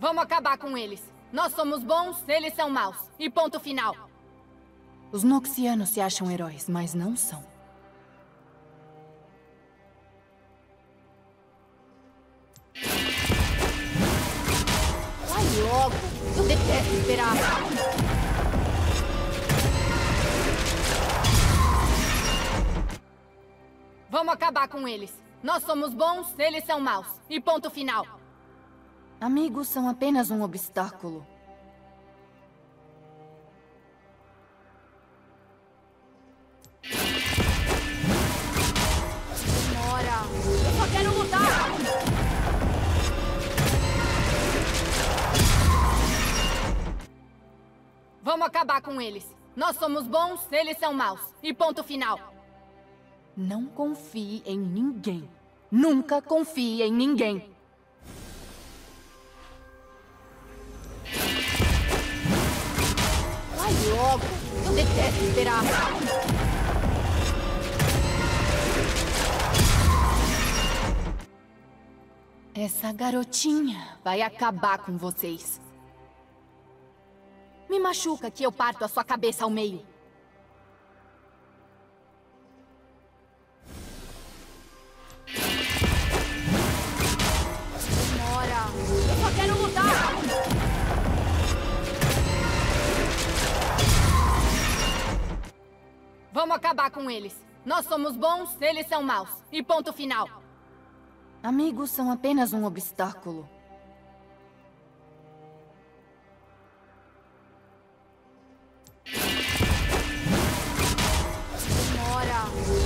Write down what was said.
Vamos acabar com eles. Nós somos bons, eles são maus. E ponto final. Os Noxianos se acham heróis, mas não são. Vai logo! Eu detesto esperar. Vamos acabar com eles. Nós somos bons, eles são maus. E ponto final. Amigos são apenas um obstáculo. Demora. Eu só quero lutar. Vamos acabar com eles. Nós somos bons, eles são maus. E ponto final. Não confie em ninguém. Nunca confie em ninguém. Logo. Eu detesto esperar. Essa garotinha vai acabar com vocês. Me machuca que eu parto a sua cabeça ao meio. Vamos acabar com eles. Nós somos bons, eles são maus. E ponto final. Amigos são apenas um obstáculo. Demora.